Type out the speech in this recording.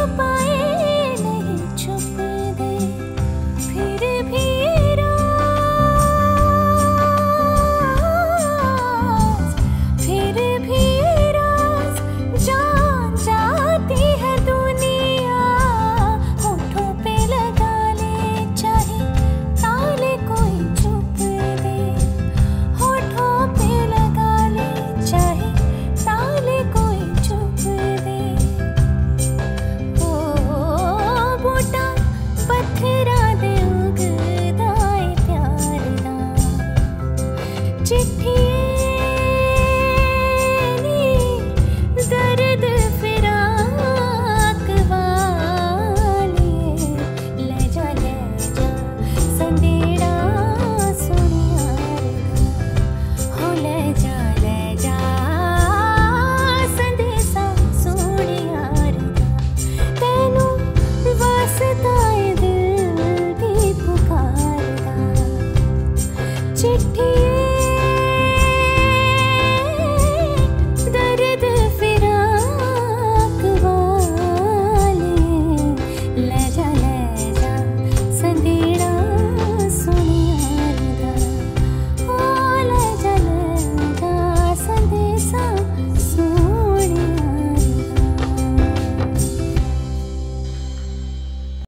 lupa